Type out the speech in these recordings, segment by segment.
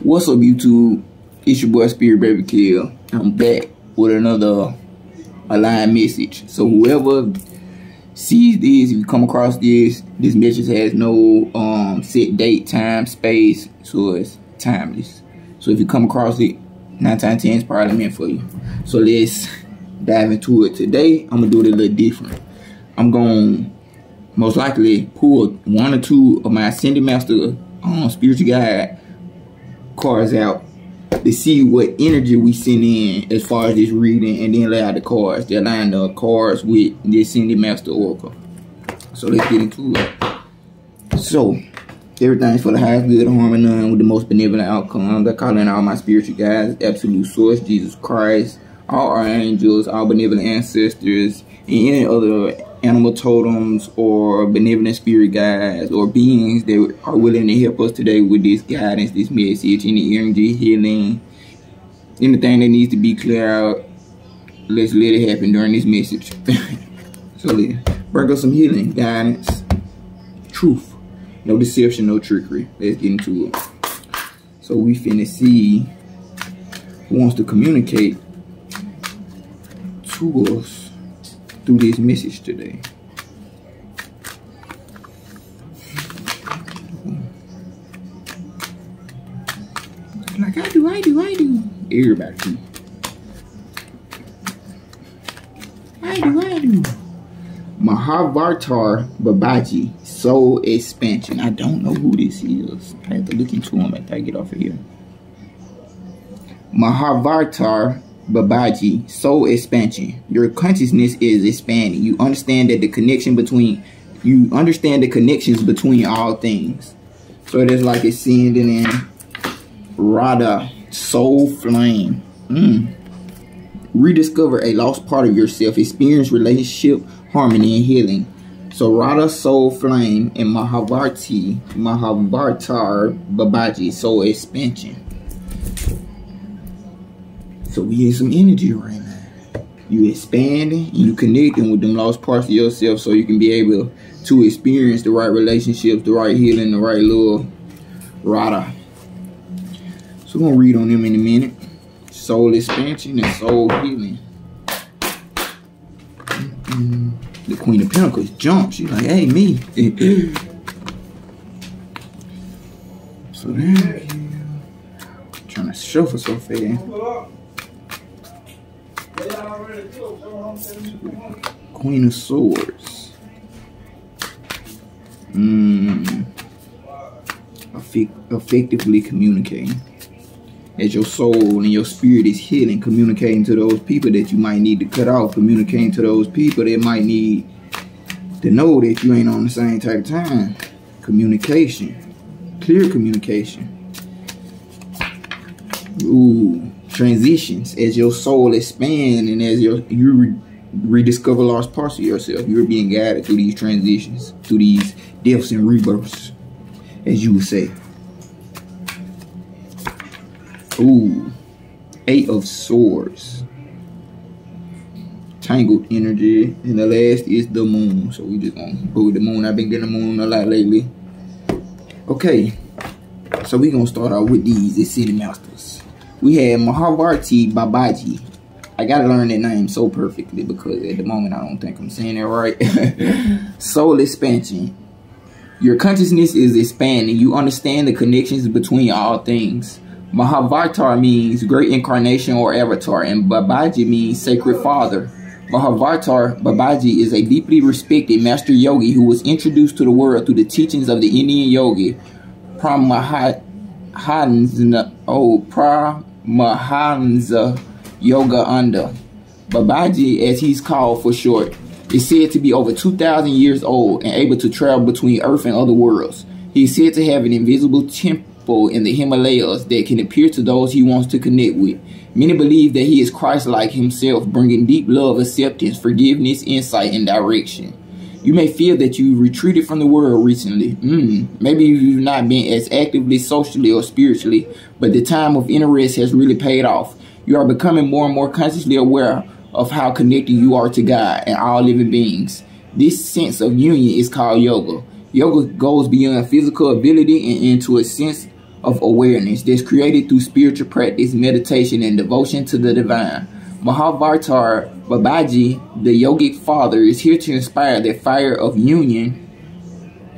What's up, YouTube? It's your boy Spirit Baby Kel. I'm back with another aligned message. So whoever sees this, if you come across this, this message has no um set date, time, space, so it's timeless. So if you come across it, nine times ten is probably meant for you. So let's dive into it. Today, I'm gonna do it a little different. I'm gonna most likely pull one or two of my Ascended Master um, spiritual guide cards out to see what energy we send in as far as this reading and then lay out the cards. They line the cards with the Ascended Master Oracle. So let's get into it. So, everything's for the highest good, harm and none with the most benevolent outcome. I call in all my spiritual guides, absolute source, Jesus Christ, all our angels, all benevolent ancestors, any other animal totems or benevolent spirit guides or beings that are willing to help us today with this guidance, this message, any energy, healing, anything that needs to be cleared out, let's let it happen during this message. so let's bring us some healing, guidance, truth. No deception, no trickery. Let's get into it. So we finna see who wants to communicate to us through this message today. Like I do, I do, I do. Everybody do. I do, I do. Mahavartar Babaji, Soul Expansion. I don't know who this is. I have to look into him after I get off of here. Mahavartar Babaji, soul expansion. Your consciousness is expanding. You understand that the connection between, you understand the connections between all things. So it is like it's sending in Radha, soul flame. Mm. Rediscover a lost part of yourself. Experience relationship, harmony, and healing. So Radha, soul flame, and Mahavarti, Mahavartar, Babaji, soul expansion. So we get some energy right now. You expanding, you connecting with them lost parts of yourself so you can be able to experience the right relationships, the right healing, the right love. Radha. So we're gonna read on them in a minute. Soul expansion and soul healing. The Queen of Pentacles jumps. She's like, hey, me. so there. Trying to shuffle so fast. Queen of Swords. Mm. effectively communicating. As your soul and your spirit is healing, communicating to those people that you might need to cut off, communicating to those people that might need to know that you ain't on the same type of time. Communication. Clear communication. Ooh transitions as your soul expands and as your you re rediscover lost parts of yourself. You're being guided through these transitions, through these deaths and rebirths, as you would say. Ooh, Eight of Swords. Tangled energy. And the last is the moon. So we just gonna go with the moon. I've been getting the moon a lot lately. Okay. So we're gonna start out with these, the city masters we had Mahavarti Babaji. I gotta learn that name so perfectly because at the moment I don't think I'm saying it right. Soul expansion. Your consciousness is expanding. You understand the connections between all things. Mahavatar means great incarnation or avatar, and Babaji means sacred father. Mahavatar Babaji is a deeply respected master yogi who was introduced to the world through the teachings of the Indian yogi Paramahansa. Oh, Pra Mahansa Yogananda. Babaji, as he's called for short, is said to be over 2,000 years old and able to travel between Earth and other worlds. He is said to have an invisible temple in the Himalayas that can appear to those he wants to connect with. Many believe that he is Christ-like himself, bringing deep love, acceptance, forgiveness, insight, and direction. You may feel that you retreated from the world recently. Mm, maybe you've not been as actively socially or spiritually, but the time of inner rest has really paid off. You are becoming more and more consciously aware of how connected you are to God and all living beings. This sense of union is called yoga. Yoga goes beyond physical ability and into a sense of awareness that's created through spiritual practice, meditation, and devotion to the divine. Mahavatar Babaji, the yogic father, is here to inspire the fire of union,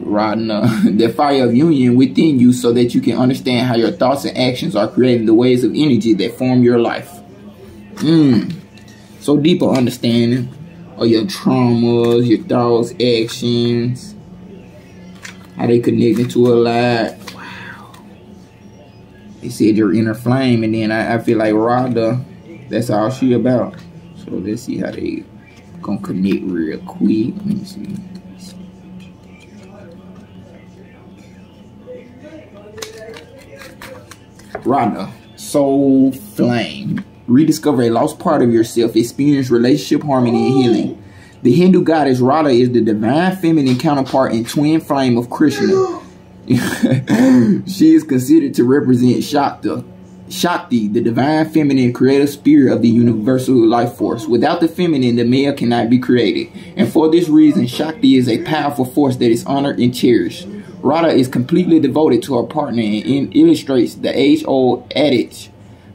Radna, the fire of union within you so that you can understand how your thoughts and actions are creating the waves of energy that form your life. Mm. So deeper understanding of your traumas, your thoughts, actions, how they connect to a lot. Wow. They said your inner flame, and then I, I feel like Radha, that's all she about. So let's see how they gonna connect real quick. Let me see. Radha, soul flame. Rediscover a lost part of yourself. Experience relationship harmony and healing. The Hindu goddess Radha is the divine feminine counterpart and twin flame of Krishna. she is considered to represent Shakti, Shakti, the divine feminine creative spirit of the universal life force. Without the feminine, the male cannot be created. And for this reason, Shakti is a powerful force that is honored and cherished. Radha is completely devoted to her partner and illustrates the age-old adage,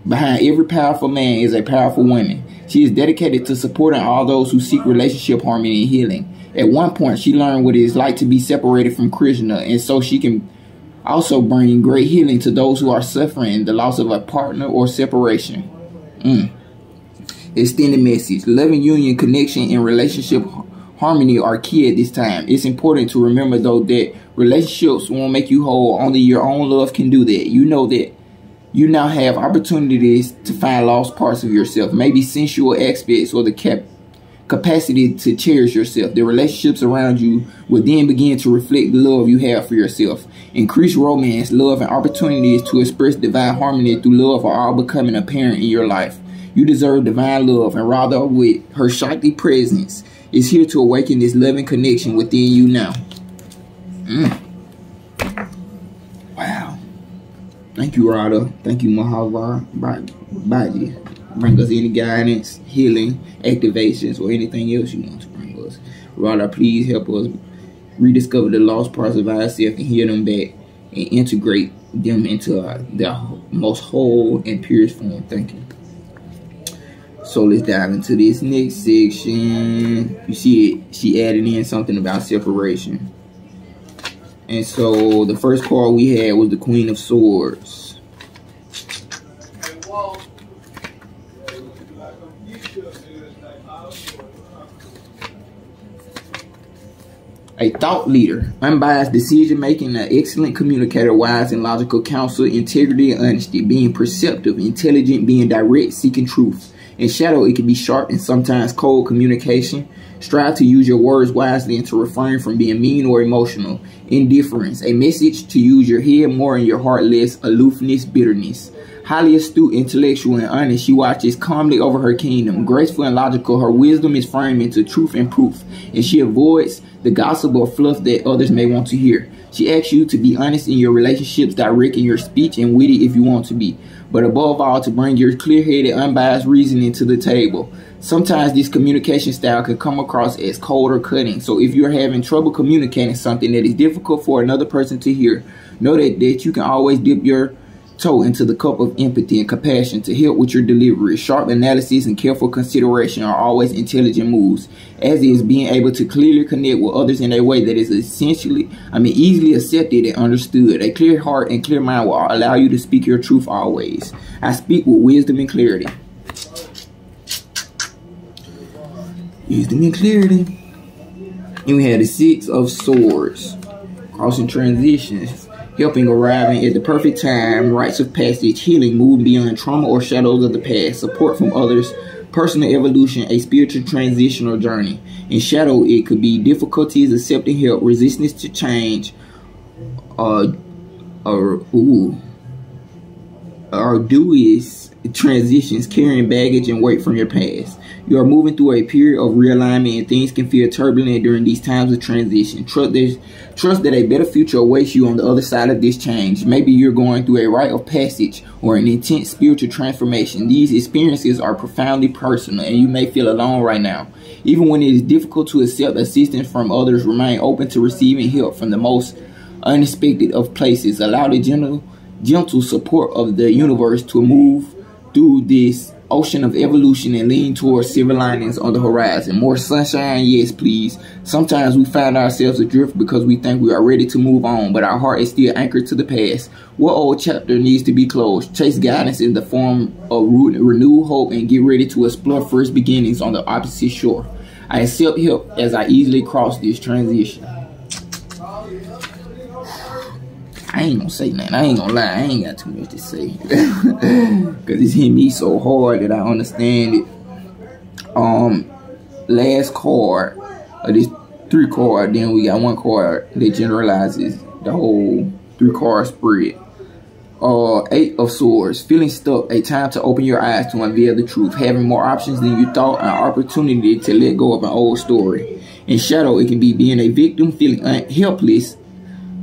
behind every powerful man is a powerful woman. She is dedicated to supporting all those who seek relationship harmony and healing. At one point, she learned what it is like to be separated from Krishna, and so she can also bring great healing to those who are suffering the loss of a partner or separation. Mm. Extended message. Loving union, connection, and relationship harmony are key at this time. It's important to remember, though, that relationships won't make you whole. Only your own love can do that. You know that you now have opportunities to find lost parts of yourself, maybe sensual aspects or the cap capacity to cherish yourself. The relationships around you will then begin to reflect the love you have for yourself. Increased romance, love, and opportunities to express divine harmony through love are all becoming apparent in your life. You deserve divine love, and Radha with her Shakti presence is here to awaken this loving connection within you now. Mm. Thank you, Radha. Thank you, Mahavar Baji. Bring us any guidance, healing, activations, or anything else you want to bring us. Radha, please help us rediscover the lost parts of ourselves and heal them back and integrate them into uh, our, their most whole and purest form. Thank you. So let's dive into this next section. You see it, she added in something about separation. And so the first card we had was the Queen of Swords. A thought leader, unbiased decision making, an excellent communicator, wise and logical counsel, integrity and honesty, being perceptive, intelligent, being direct, seeking truth. In shadow, it can be sharp and sometimes cold communication. Strive to use your words wisely and to refrain from being mean or emotional. Indifference, a message to use your head more and your heart less. Aloofness, bitterness. Highly astute, intellectual, and honest, she watches calmly over her kingdom. Graceful and logical, her wisdom is framed into truth and proof, and she avoids the gossip or fluff that others may want to hear. She asks you to be honest in your relationships, direct in your speech, and witty if you want to be but above all, to bring your clear headed, unbiased reasoning to the table. Sometimes this communication style can come across as cold or cutting. So if you're having trouble communicating something that is difficult for another person to hear, know that, that you can always dip your toe into the cup of empathy and compassion to help with your delivery. Sharp analysis and careful consideration are always intelligent moves, as is being able to clearly connect with others in a way that is essentially, I mean, easily accepted and understood. A clear heart and clear mind will allow you to speak your truth always. I speak with wisdom and clarity. Wisdom and clarity. And we had the Six of Swords, crossing transitions helping arriving at the perfect time, rites of passage, healing, moving beyond trauma or shadows of the past, support from others, personal evolution, a spiritual transitional journey. In shadow, it could be difficulties accepting help, resistance to change, uh, or ooh, arduous transitions, carrying baggage and weight from your past. You are moving through a period of realignment and things can feel turbulent during these times of transition. Trust, trust that a better future awaits you on the other side of this change. Maybe you're going through a rite of passage or an intense spiritual transformation. These experiences are profoundly personal and you may feel alone right now. Even when it is difficult to accept assistance from others, remain open to receiving help from the most unexpected of places. Allow the gentle gentle support of the universe to move through this ocean of evolution and lean towards silver linings on the horizon. More sunshine, yes, please. Sometimes we find ourselves adrift because we think we are ready to move on, but our heart is still anchored to the past. What old chapter needs to be closed? Chase guidance in the form of renewed hope and get ready to explore first beginnings on the opposite shore. I accept help as I easily cross this transition. I ain't gonna say nothing. I ain't gonna lie. I ain't got too much to say. Cause it's hit me so hard that I understand it. Um, last card of this three card, then we got one card that generalizes the whole three card spread. Uh, eight of swords, feeling stuck, a time to open your eyes to unveil the truth, having more options than you thought, an opportunity to let go of an old story. In shadow, it can be being a victim, feeling helpless,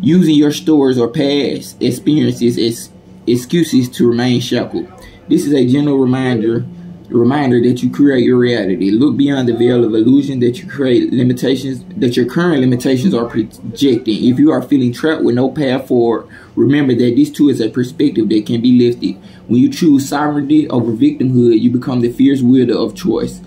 using your stories or past experiences as excuses to remain shackled. This is a general reminder reminder that you create your reality. Look beyond the veil of illusion that you create limitations that your current limitations are projecting. If you are feeling trapped with no path forward, remember that this too is a perspective that can be lifted. When you choose sovereignty over victimhood, you become the fierce wielder of choice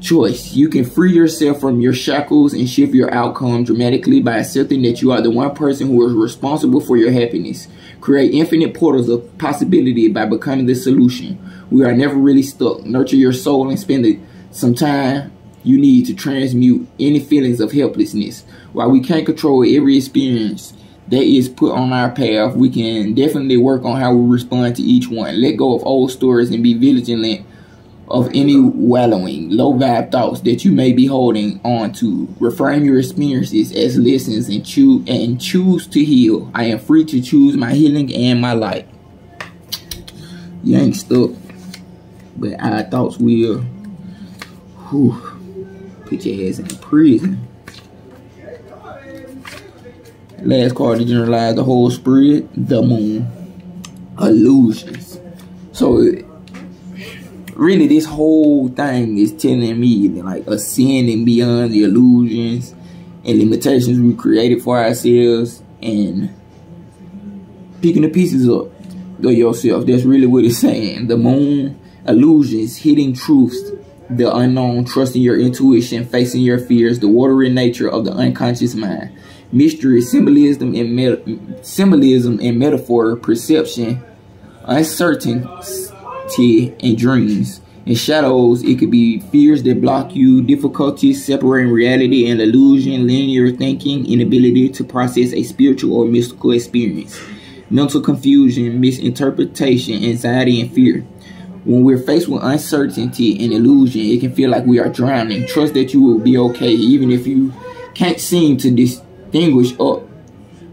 choice. You can free yourself from your shackles and shift your outcome dramatically by accepting that you are the one person who is responsible for your happiness. Create infinite portals of possibility by becoming the solution. We are never really stuck. Nurture your soul and spend some time you need to transmute any feelings of helplessness. While we can't control every experience that is put on our path, we can definitely work on how we respond to each one. Let go of old stories and be vigilant of any wallowing, low vibe thoughts that you may be holding on to. Reframe your experiences as lessons and choose and choose to heal. I am free to choose my healing and my light. You ain't stuck, but our thoughts will uh, whew, put your ass in prison. Last card to generalize the whole spread, the moon. Illusions. So really this whole thing is telling me that like ascending beyond the illusions and limitations we created for ourselves and picking the pieces up of yourself. That's really what it's saying. The moon illusions, hidden truths, the unknown, trusting your intuition, facing your fears, the watery nature of the unconscious mind, mystery, symbolism and symbolism and metaphor, perception, uncertainty and dreams. In shadows, it could be fears that block you, difficulties separating reality and illusion, linear thinking, inability to process a spiritual or mystical experience, mental confusion, misinterpretation, anxiety, and fear. When we're faced with uncertainty and illusion, it can feel like we are drowning. Trust that you will be okay, even if you can't seem to distinguish up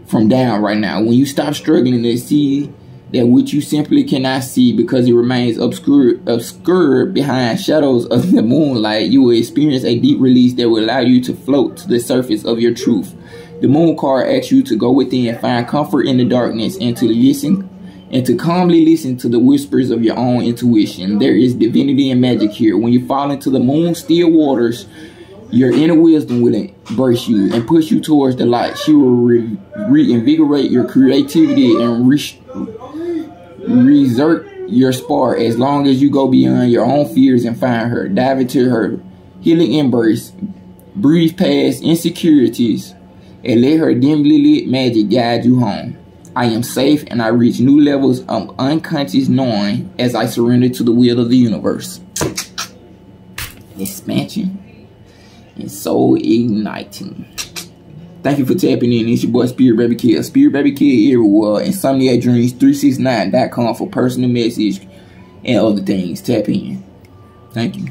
from down right now. When you stop struggling to see that which you simply cannot see because it remains obscured, obscured behind shadows of the moonlight, you will experience a deep release that will allow you to float to the surface of your truth. The moon card asks you to go within and find comfort in the darkness and to listen and to calmly listen to the whispers of your own intuition. There is divinity and magic here. When you fall into the moon still waters, your inner wisdom will embrace you and push you towards the light. She will re reinvigorate your creativity and re Resert your spark as long as you go beyond your own fears and find her. Dive into her healing embrace. Breathe past insecurities and let her dimly lit magic guide you home. I am safe and I reach new levels of unconscious knowing as I surrender to the will of the universe. Expansion and soul igniting. Thank you for tapping in. It's your boy Spirit Baby Kid. Spirit Baby Kid here. everywhere. Uh, Insomniac Dreams 369.com for personal message and other things. Tap in. Thank you.